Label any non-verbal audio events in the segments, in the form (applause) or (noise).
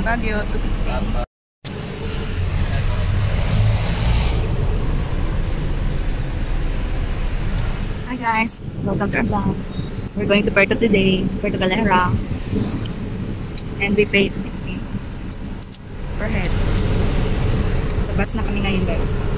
to Baguio. To... Hi guys, welcome to our vlog. We're going to Puerto today, Puerto Galera. And we paid 50 per head. Sa bus na kami ngayon guys.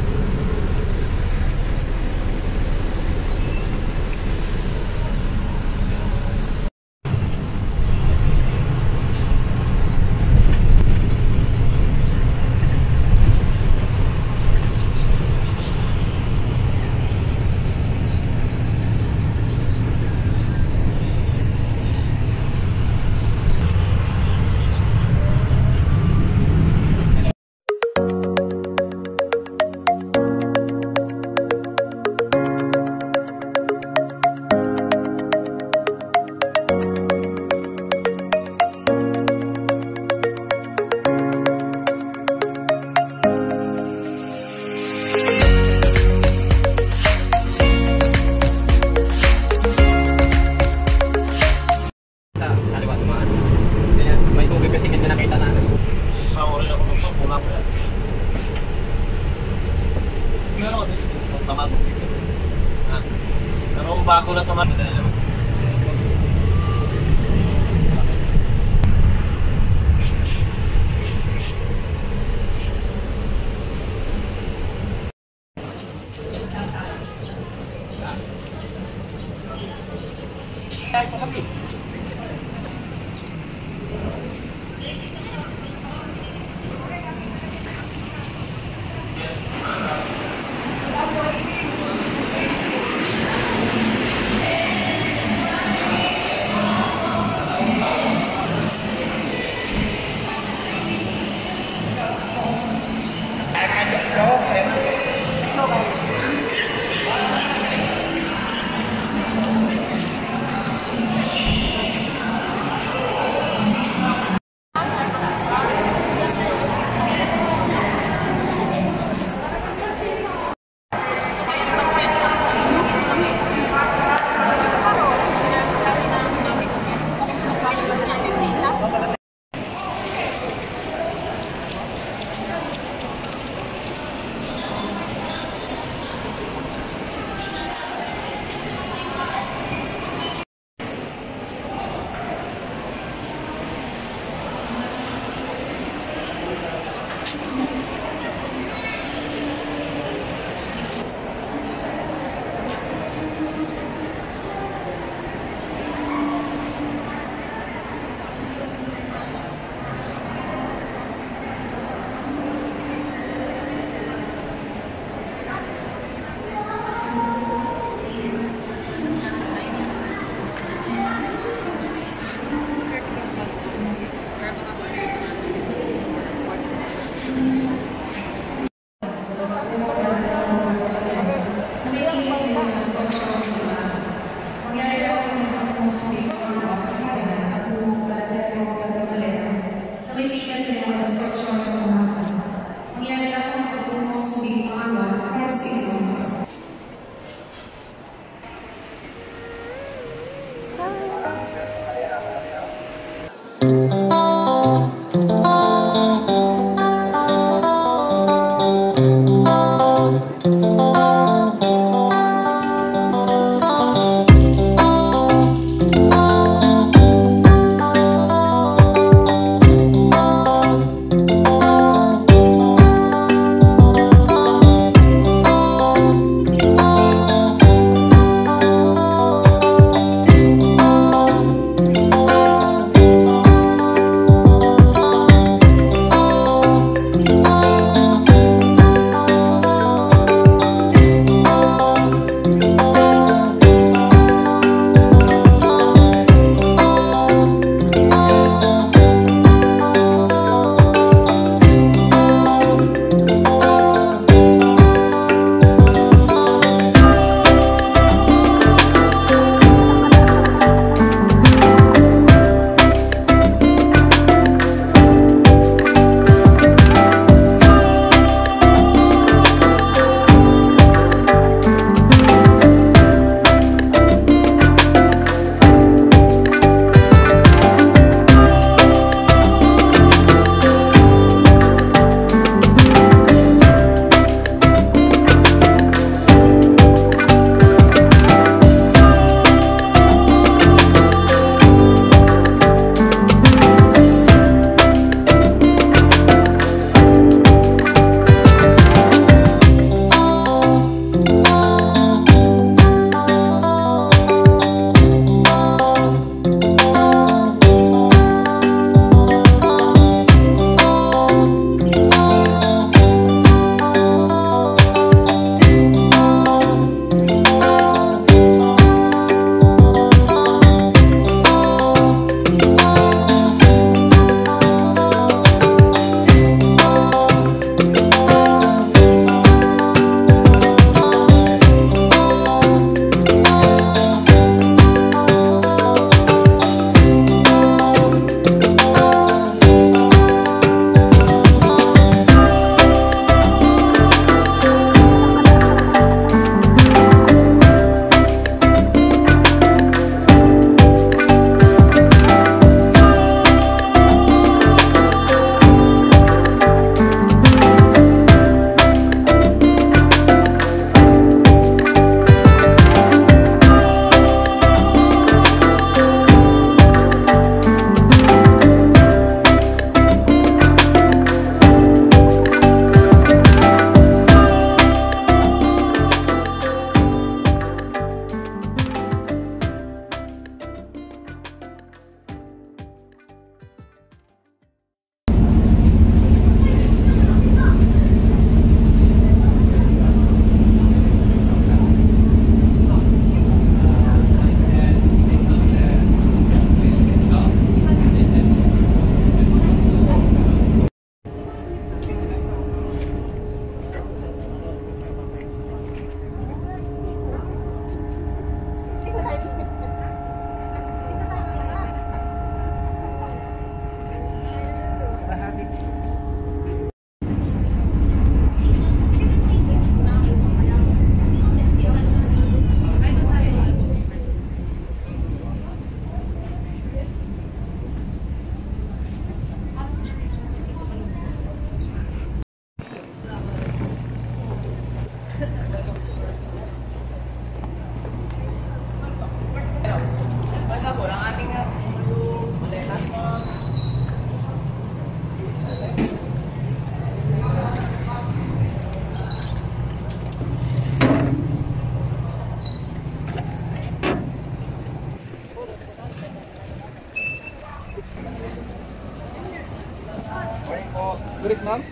Turis, ma'am?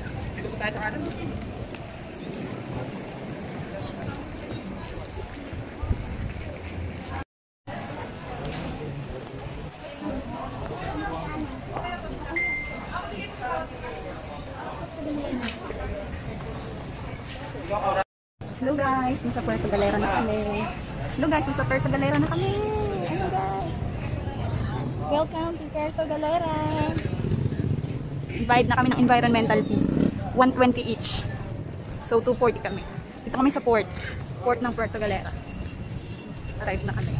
Hello guys, nasa Puerto Galera na kami. Hello guys, nasa Puerto Galera na kami. Hello guys. Welcome to Puerto Galera. Divide na kami ng environmental fee. 120 each. So 240 kami. Dito kami sa port. Port ng Puerto Galera. Arrive na kami.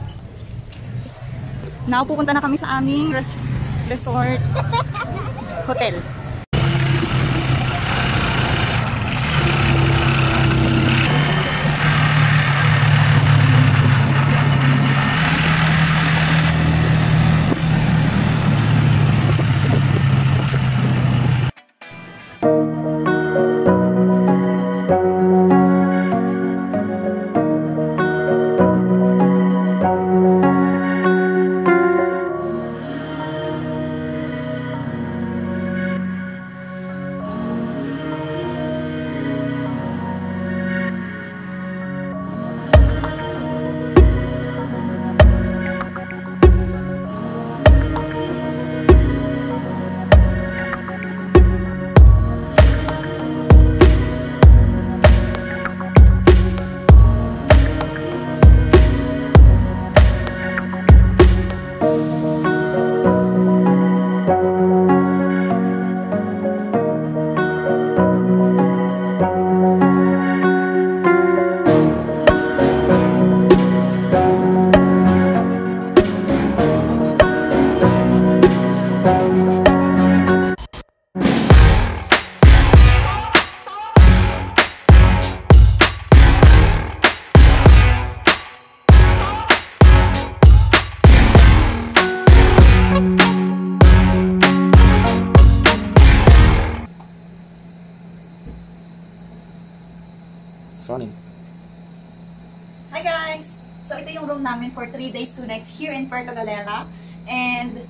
Now pupunta na kami sa aming res resort (laughs) hotel. Hi guys! So ito yung room namin for 3 days, 2 nights here in Puerto Galera. And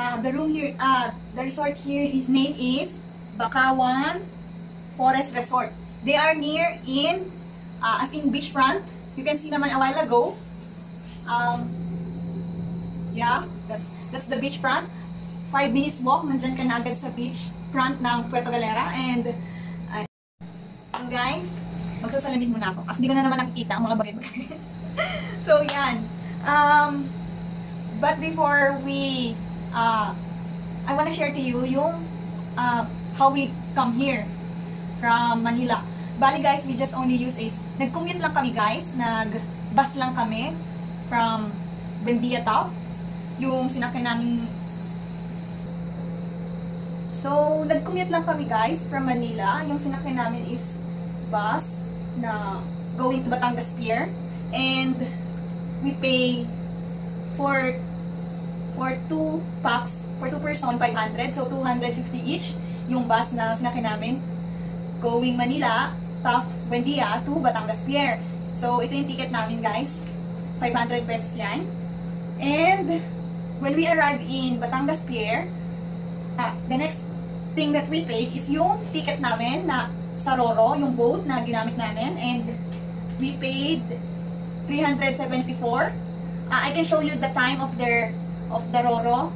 uh, the room here, uh, the resort here is name is Bakawan Forest Resort. They are near in, uh, as in beachfront. You can see naman a while ago. Um, yeah, that's that's the beachfront. 5 minutes walk, nandyan ka na agad sa beach front ng Puerto Galera. And uh, So guys, magsasalamin muna ako kasi di ko na naman nakikita ang mga bagay-bagay. (laughs) so yan. Um, but before we, uh, I wanna share to you yung uh, how we come here from Manila. Bali guys, we just only use is, nag-commute lang kami guys, nag-bus lang kami from Bendia Top. Yung sinakyan namin So, nag-commute lang kami guys from Manila. Yung sinakyan namin is bus na going to Batangas Pier. And we pay for for two packs, for two person, 500. So, 250 each yung bus na sinakyan namin going Manila, Taft, Buendia to Batangas Pier. So, ito yung ticket namin guys. 500 pesos yan. And when we arrive in Batangas Pier, Ah, the next thing that we paid is yung ticket namin na sa Roro, yung boat na ginamit namin. And we paid 374. Ah, I can show you the time of their of the Roro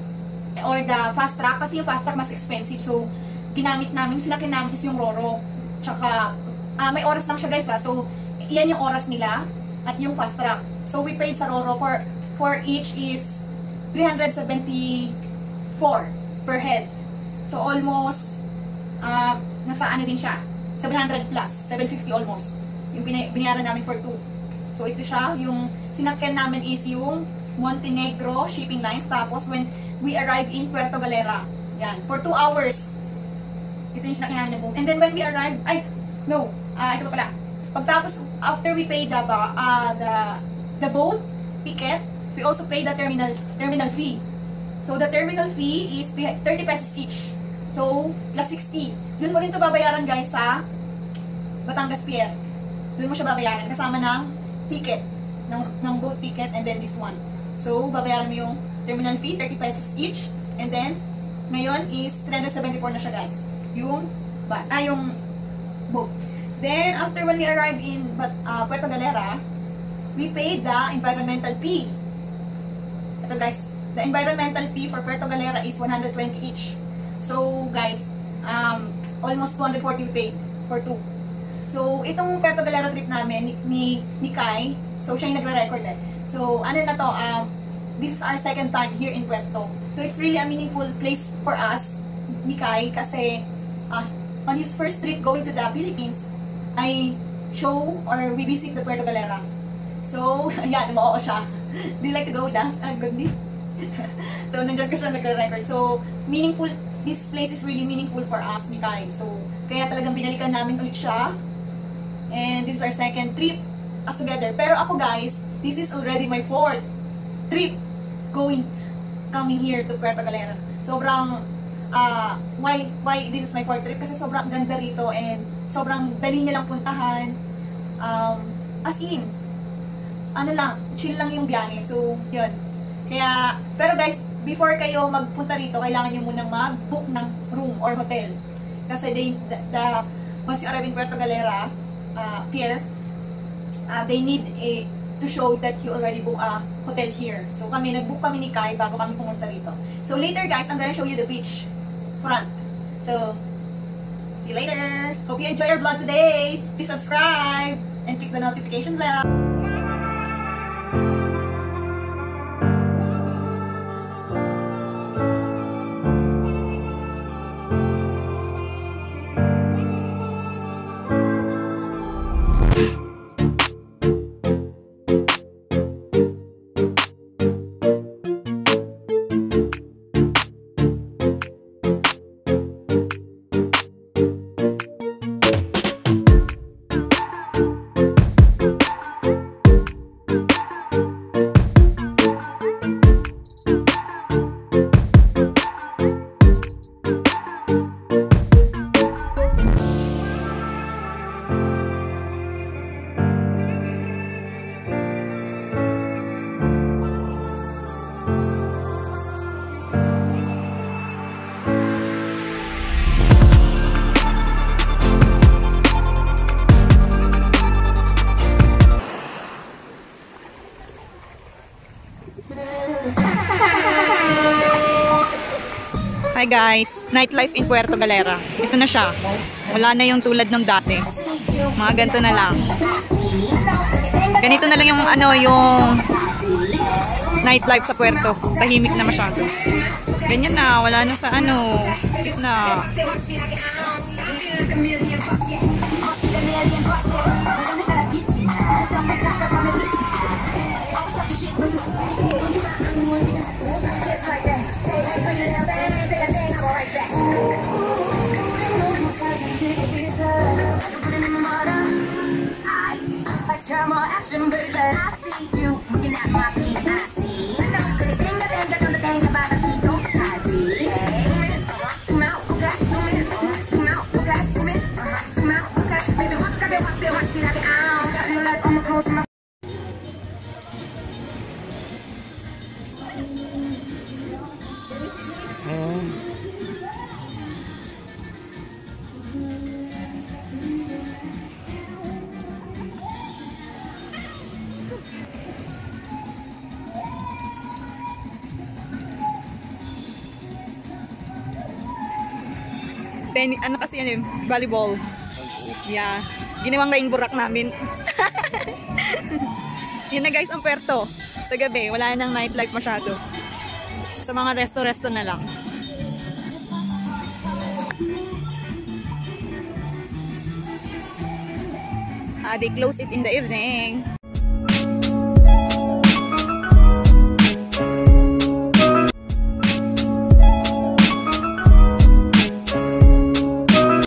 or the fast track kasi yung fast track mas expensive. So, ginamit namin, sinakyan namin is yung Roro. Tsaka, ah, may oras lang siya guys ha. So, iyan yung oras nila at yung fast track. So, we paid sa Roro for for each is 374 per head. So almost uh, nasa ano din siya, 700 plus, 750 almost. Yung bina- binayaran namin for two. So ito siya, yung sinakyan namin is yung Montenegro shipping lines. Tapos when we arrive in Puerto Galera, yan, for two hours. Ito yung sinakyan namin. And then when we arrive, ay, no, ah ito pa pala. Pagtapos, after we pay the, ah, the, the boat ticket, we also pay the terminal terminal fee. So, the terminal fee is 30 pesos each. So, plus 60. Doon mo rin ito babayaran guys sa Batangas Pier. Doon mo siya babayaran kasama ng ticket. Ng, ng boat ticket and then this one. So, babayaran mo yung terminal fee, 30 pesos each. And then, ngayon is 374 na siya guys. yung bus, ah, yung boat. Then, after when we arrived in uh, Puerto Galera, we paid the environmental fee. Ito guys, the environmental fee for Puerto Galera is 120 each. So guys, um, almost 240 we paid for two. So, itong Puerto Galera trip namin ni, ni, Kai, so siya yung nagre-record eh. So, ano na to, um, this is our second time here in Puerto. So, it's really a meaningful place for us, ni Kai, kasi ah, on his first trip going to the Philippines, ay show or we visit the Puerto Galera. So, (laughs) ayan, mo siya. Do you like to go with us? Ah, good (laughs) so, nandiyan ko siya nagre-record. So, meaningful, this place is really meaningful for us, ni Kai. So, kaya talagang binalikan namin ulit siya. And this is our second trip us together. Pero ako guys, this is already my fourth trip going, coming here to Puerto Galera. Sobrang, ah, why, why this is my fourth trip? Kasi sobrang ganda rito and sobrang dali niya lang puntahan. Um, as in, ano lang, chill lang yung biyahe. So, yun. Kaya, pero guys, before kayo magpunta rito, kailangan nyo munang mag-book ng room or hotel. Kasi they, the, the once you arrive in Puerto Galera, uh, pier, uh, they need a to show that you already book a hotel here. So kami, nag-book kami ni Kai bago kami pumunta rito. So later guys, I'm gonna show you the beach front. So, see you later! Hope you enjoy our vlog today! Please subscribe and click the notification bell. Guys, nightlife in Puerto Galera. Ito na siya. Wala na yung tulad ng dati. Mga ganito na lang. Ganito na lang yung ano yung nightlife sa Puerto. Tahimik na masyado. Ganyan na, wala na sa ano, na. Drama action, baby. I see you looking at my feet. Tenny, ano kasi yan yung volleyball. Yeah. Ginawang rainbow rock namin. (laughs) Yun na guys ang Puerto. Sa gabi, wala nang nightlife masyado. Sa mga resto-resto na lang. Ah, they close it in the evening.